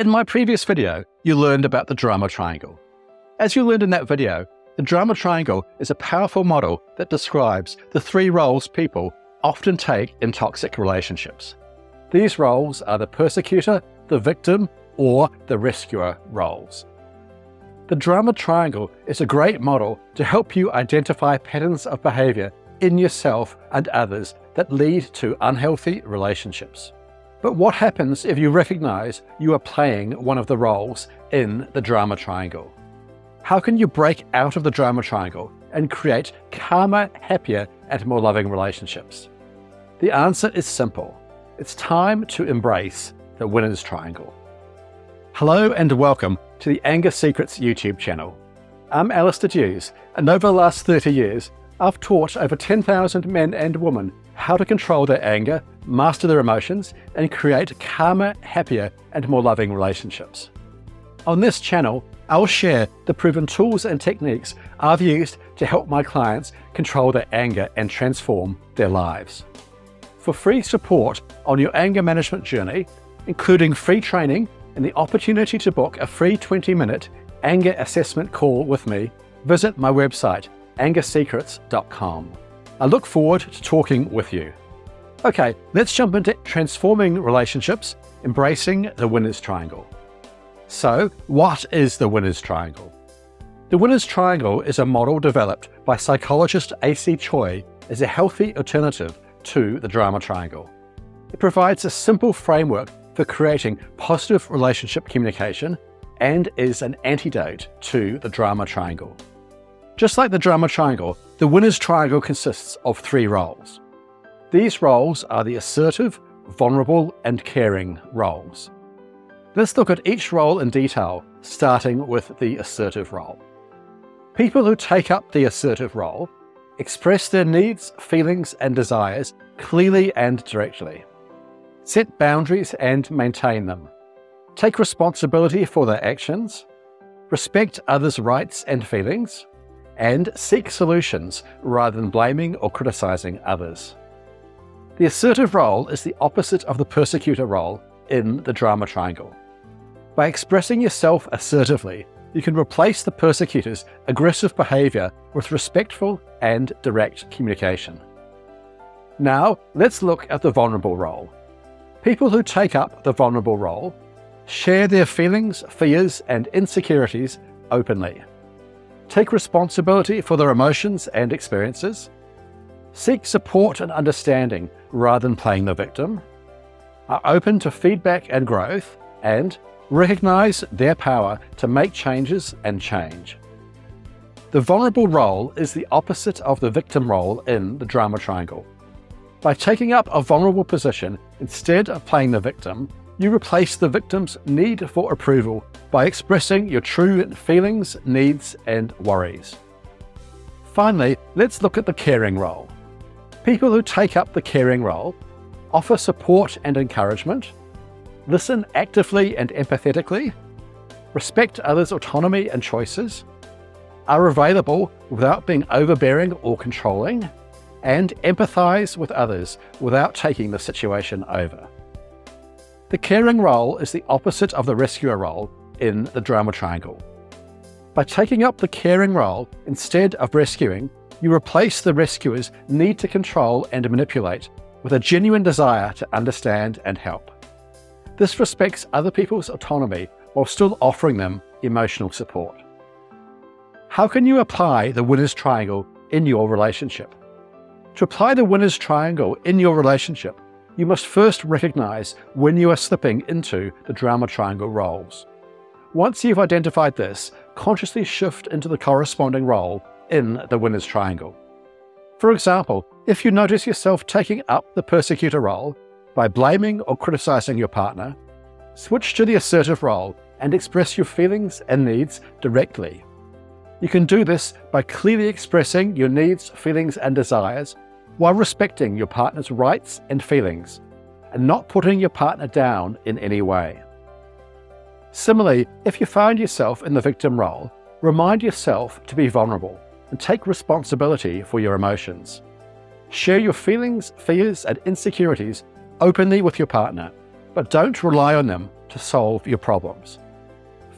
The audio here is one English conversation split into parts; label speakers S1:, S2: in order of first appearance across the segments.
S1: In my previous video, you learned about the drama triangle. As you learned in that video, the drama triangle is a powerful model that describes the three roles people often take in toxic relationships. These roles are the persecutor, the victim, or the rescuer roles. The drama triangle is a great model to help you identify patterns of behavior in yourself and others that lead to unhealthy relationships. But what happens if you recognize you are playing one of the roles in the drama triangle? How can you break out of the drama triangle and create calmer, happier, and more loving relationships? The answer is simple. It's time to embrace the winner's triangle. Hello and welcome to the Anger Secrets YouTube channel. I'm Alastair Duhs, and over the last 30 years, I've taught over 10,000 men and women how to control their anger, master their emotions, and create calmer, happier, and more loving relationships. On this channel, I'll share the proven tools and techniques I've used to help my clients control their anger and transform their lives. For free support on your anger management journey, including free training and the opportunity to book a free 20 minute anger assessment call with me, visit my website, angersecrets.com. I look forward to talking with you. Okay, let's jump into transforming relationships, embracing the winner's triangle. So, what is the winner's triangle? The winner's triangle is a model developed by psychologist Acey Choy as a healthy alternative to the drama triangle. It provides a simple framework for creating positive relationship communication and is an antidote to the drama triangle. Just like the drama triangle, the winner's triangle consists of three roles. These roles are the assertive, vulnerable, and caring roles. Let's look at each role in detail, starting with the assertive role. People who take up the assertive role express their needs, feelings, and desires clearly and directly. Set boundaries and maintain them. Take responsibility for their actions. Respect others' rights and feelings and seek solutions rather than blaming or criticizing others. The assertive role is the opposite of the persecutor role in the drama triangle. By expressing yourself assertively, you can replace the persecutor's aggressive behavior with respectful and direct communication. Now, let's look at the vulnerable role. People who take up the vulnerable role share their feelings, fears, and insecurities openly take responsibility for their emotions and experiences, seek support and understanding rather than playing the victim, are open to feedback and growth, and recognize their power to make changes and change. The vulnerable role is the opposite of the victim role in the drama triangle. By taking up a vulnerable position instead of playing the victim, you replace the victim's need for approval by expressing your true feelings, needs, and worries. Finally, let's look at the caring role. People who take up the caring role offer support and encouragement, listen actively and empathetically, respect others' autonomy and choices, are available without being overbearing or controlling, and empathize with others without taking the situation over. The caring role is the opposite of the rescuer role in the drama triangle. By taking up the caring role instead of rescuing, you replace the rescuer's need to control and manipulate with a genuine desire to understand and help. This respects other people's autonomy while still offering them emotional support. How can you apply the winner's triangle in your relationship? To apply the winner's triangle in your relationship, you must first recognize when you are slipping into the drama triangle roles. Once you've identified this, consciously shift into the corresponding role in the winner's triangle. For example, if you notice yourself taking up the persecutor role by blaming or criticizing your partner, switch to the assertive role and express your feelings and needs directly. You can do this by clearly expressing your needs, feelings, and desires while respecting your partner's rights and feelings, and not putting your partner down in any way. Similarly, if you find yourself in the victim role, remind yourself to be vulnerable and take responsibility for your emotions. Share your feelings, fears, and insecurities openly with your partner, but don't rely on them to solve your problems.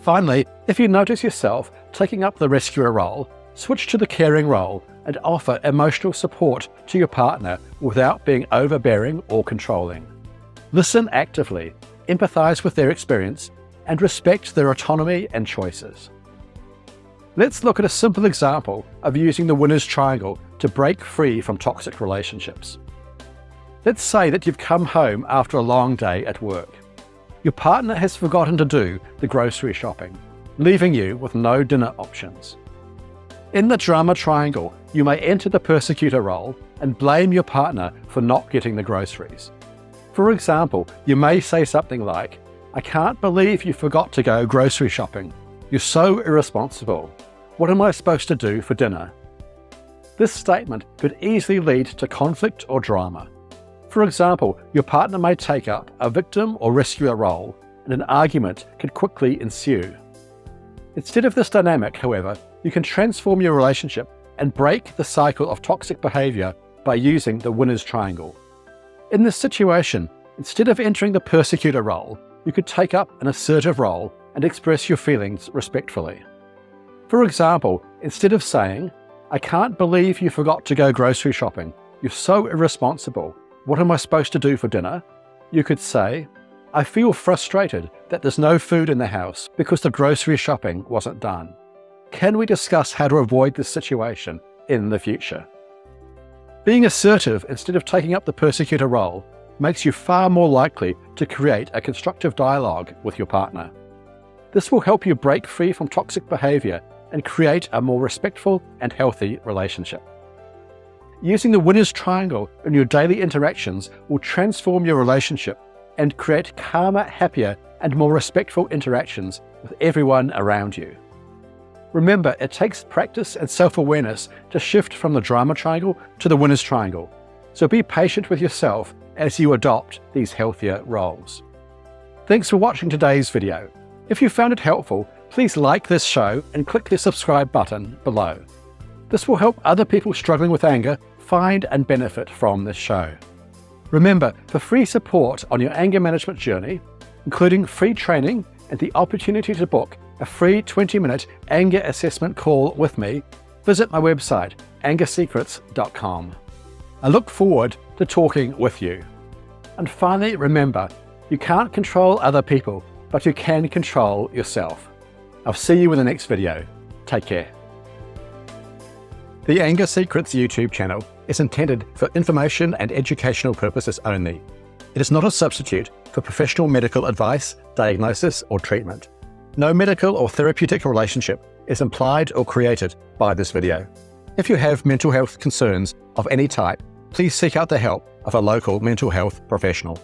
S1: Finally, if you notice yourself taking up the rescuer role, switch to the caring role and offer emotional support to your partner without being overbearing or controlling. Listen actively, empathize with their experience, and respect their autonomy and choices. Let's look at a simple example of using the winner's triangle to break free from toxic relationships. Let's say that you've come home after a long day at work. Your partner has forgotten to do the grocery shopping, leaving you with no dinner options. In the drama triangle, you may enter the persecutor role and blame your partner for not getting the groceries. For example, you may say something like, I can't believe you forgot to go grocery shopping. You're so irresponsible. What am I supposed to do for dinner? This statement could easily lead to conflict or drama. For example, your partner may take up a victim or rescuer role, and an argument could quickly ensue. Instead of this dynamic, however, you can transform your relationship and break the cycle of toxic behavior by using the winner's triangle. In this situation, instead of entering the persecutor role, you could take up an assertive role and express your feelings respectfully. For example, instead of saying, I can't believe you forgot to go grocery shopping, you're so irresponsible, what am I supposed to do for dinner? You could say, I feel frustrated that there's no food in the house because the grocery shopping wasn't done. Can we discuss how to avoid this situation in the future? Being assertive instead of taking up the persecutor role makes you far more likely to create a constructive dialogue with your partner. This will help you break free from toxic behavior and create a more respectful and healthy relationship. Using the winner's triangle in your daily interactions will transform your relationship and create calmer, happier, and more respectful interactions with everyone around you. Remember, it takes practice and self awareness to shift from the drama triangle to the winner's triangle. So be patient with yourself as you adopt these healthier roles. Thanks for watching today's video. If you found it helpful, please like this show and click the subscribe button below. This will help other people struggling with anger find and benefit from this show. Remember, for free support on your anger management journey, including free training and the opportunity to book a free 20 minute anger assessment call with me, visit my website, angersecrets.com. I look forward to talking with you. And finally, remember, you can't control other people, but you can control yourself. I'll see you in the next video. Take care. The Anger Secrets YouTube channel is intended for information and educational purposes only. It is not a substitute for professional medical advice, diagnosis, or treatment. No medical or therapeutic relationship is implied or created by this video. If you have mental health concerns of any type, please seek out the help of a local mental health professional.